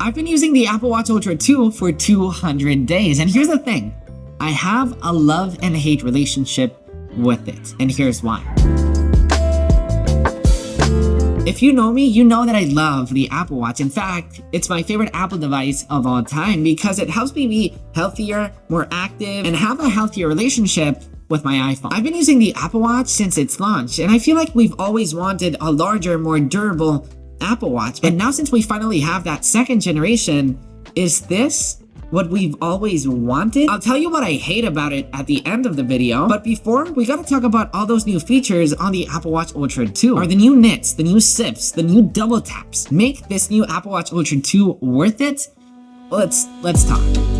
I've been using the Apple Watch Ultra 2 for 200 days, and here's the thing. I have a love and hate relationship with it, and here's why. If you know me, you know that I love the Apple Watch. In fact, it's my favorite Apple device of all time because it helps me be healthier, more active, and have a healthier relationship with my iPhone. I've been using the Apple Watch since its launch, and I feel like we've always wanted a larger, more durable Apple Watch. And now since we finally have that second generation, is this what we've always wanted. I'll tell you what I hate about it at the end of the video, but before, we gotta talk about all those new features on the Apple Watch Ultra 2. Are the new nits, the new sips, the new double taps make this new Apple Watch Ultra 2 worth it? Let's, let's talk.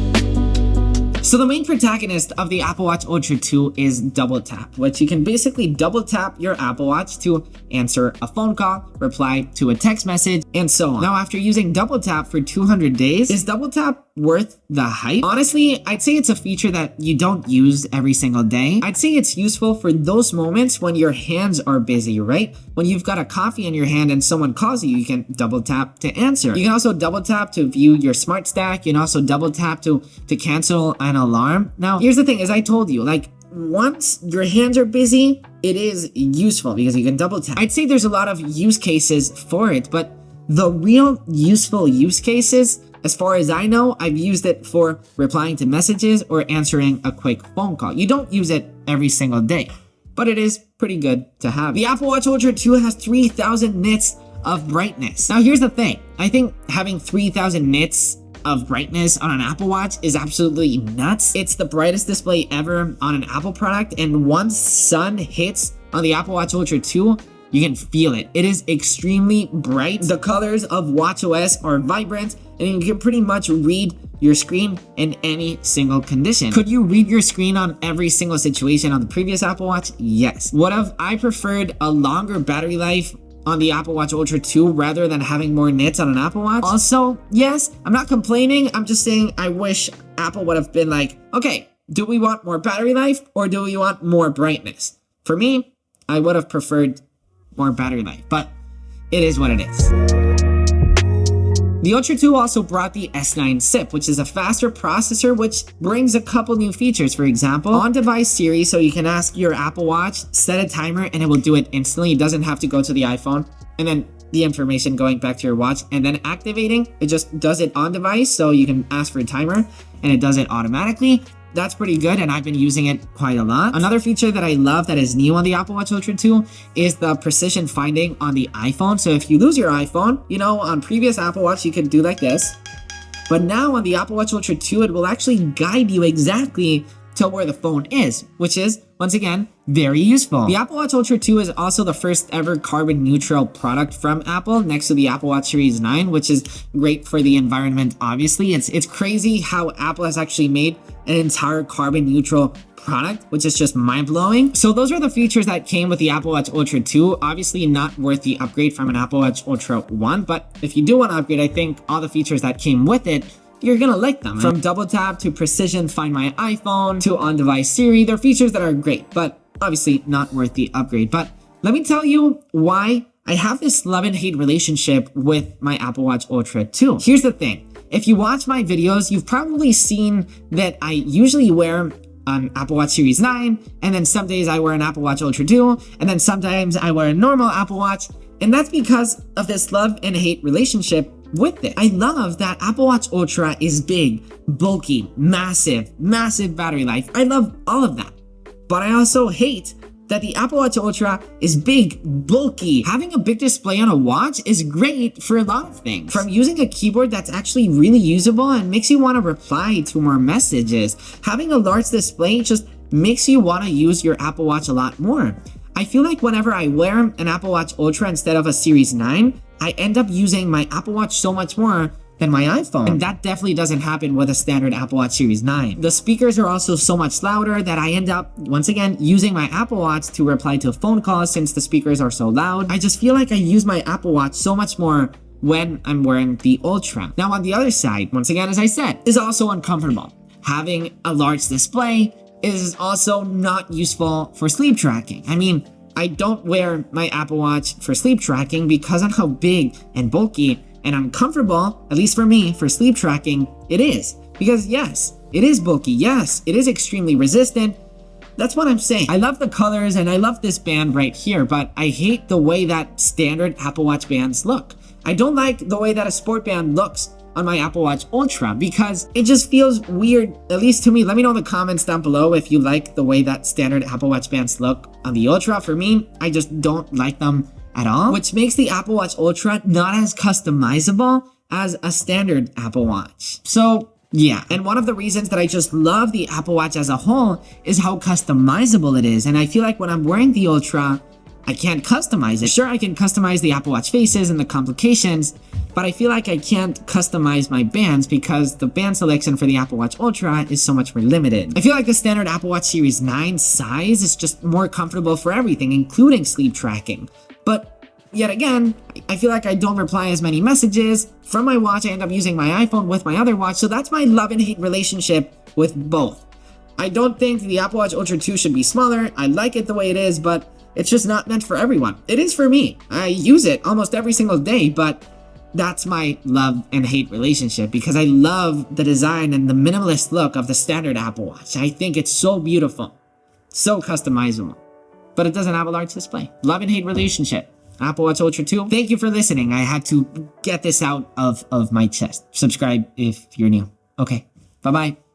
So the main protagonist of the Apple Watch Ultra 2 is Double Tap, which you can basically double tap your Apple Watch to answer a phone call, reply to a text message, and so on. Now, after using Double Tap for 200 days, is Double Tap worth the hype? Honestly, I'd say it's a feature that you don't use every single day. I'd say it's useful for those moments when your hands are busy, right? When you've got a coffee in your hand and someone calls you, you can double tap to answer. You can also double tap to view your smart stack. You can also double tap to, to cancel an alarm. Now, here's the thing, as I told you, like once your hands are busy, it is useful because you can double tap. I'd say there's a lot of use cases for it, but the real useful use cases as far as I know, I've used it for replying to messages or answering a quick phone call. You don't use it every single day, but it is pretty good to have. The Apple Watch Ultra 2 has 3000 nits of brightness. Now here's the thing. I think having 3000 nits of brightness on an Apple Watch is absolutely nuts. It's the brightest display ever on an Apple product and once sun hits on the Apple Watch Ultra 2, you can feel it. It is extremely bright. The colors of watchOS are vibrant and you can pretty much read your screen in any single condition. Could you read your screen on every single situation on the previous Apple Watch? Yes. Would have I preferred a longer battery life on the Apple Watch Ultra 2 rather than having more nits on an Apple Watch? Also, yes, I'm not complaining. I'm just saying I wish Apple would have been like, okay, do we want more battery life or do we want more brightness? For me, I would have preferred more battery life, but it is what it is. The Ultra 2 also brought the S9 SIP, which is a faster processor which brings a couple new features. For example, on-device Siri, so you can ask your Apple Watch, set a timer, and it will do it instantly. It doesn't have to go to the iPhone. And then the information going back to your watch and then activating, it just does it on device. So you can ask for a timer and it does it automatically. That's pretty good and I've been using it quite a lot. Another feature that I love that is new on the Apple Watch Ultra 2 is the precision finding on the iPhone. So if you lose your iPhone, you know, on previous Apple Watch, you could do like this. But now on the Apple Watch Ultra 2, it will actually guide you exactly to where the phone is, which is, once again, very useful. The Apple Watch Ultra 2 is also the first ever carbon neutral product from Apple next to the Apple Watch Series 9, which is great for the environment, obviously. It's, it's crazy how Apple has actually made an entire carbon neutral product, which is just mind-blowing. So those are the features that came with the Apple Watch Ultra 2. Obviously not worth the upgrade from an Apple Watch Ultra 1, but if you do want to upgrade, I think all the features that came with it you're gonna like them. From double tap to precision find my iPhone to on-device Siri, they're features that are great, but obviously not worth the upgrade. But let me tell you why I have this love and hate relationship with my Apple Watch Ultra 2. Here's the thing. If you watch my videos, you've probably seen that I usually wear an Apple Watch Series 9, and then some days I wear an Apple Watch Ultra 2, and then sometimes I wear a normal Apple Watch, and that's because of this love and hate relationship with it. I love that Apple Watch Ultra is big, bulky, massive, massive battery life. I love all of that. But I also hate that the Apple Watch Ultra is big, bulky. Having a big display on a watch is great for a lot of things. From using a keyboard that's actually really usable and makes you want to reply to more messages. Having a large display just makes you want to use your Apple Watch a lot more. I feel like whenever I wear an Apple Watch Ultra instead of a Series 9, I end up using my Apple Watch so much more than my iPhone. And that definitely doesn't happen with a standard Apple Watch Series 9. The speakers are also so much louder that I end up, once again, using my Apple Watch to reply to phone calls since the speakers are so loud. I just feel like I use my Apple Watch so much more when I'm wearing the Ultra. Now on the other side, once again, as I said, is also uncomfortable. Having a large display is also not useful for sleep tracking. I mean, I don't wear my Apple Watch for sleep tracking because of how big and bulky and uncomfortable, at least for me, for sleep tracking, it is. Because yes, it is bulky. Yes, it is extremely resistant. That's what I'm saying. I love the colors and I love this band right here, but I hate the way that standard Apple Watch bands look. I don't like the way that a sport band looks on my Apple Watch Ultra because it just feels weird, at least to me. Let me know in the comments down below if you like the way that standard Apple Watch bands look on the Ultra. For me, I just don't like them at all, which makes the Apple Watch Ultra not as customizable as a standard Apple Watch. So yeah, and one of the reasons that I just love the Apple Watch as a whole is how customizable it is. And I feel like when I'm wearing the Ultra, I can't customize it. Sure, I can customize the Apple Watch faces and the complications, but I feel like I can't customize my bands because the band selection for the Apple Watch Ultra is so much more limited. I feel like the standard Apple Watch Series 9 size is just more comfortable for everything, including sleep tracking. But yet again, I feel like I don't reply as many messages. From my watch, I end up using my iPhone with my other watch, so that's my love and hate relationship with both. I don't think the Apple Watch Ultra 2 should be smaller. I like it the way it is, but it's just not meant for everyone. It is for me. I use it almost every single day, but that's my love and hate relationship because I love the design and the minimalist look of the standard Apple Watch. I think it's so beautiful, so customizable, but it doesn't have a large display. Love and hate relationship. Apple Watch Ultra 2. Thank you for listening. I had to get this out of, of my chest. Subscribe if you're new. Okay, bye-bye.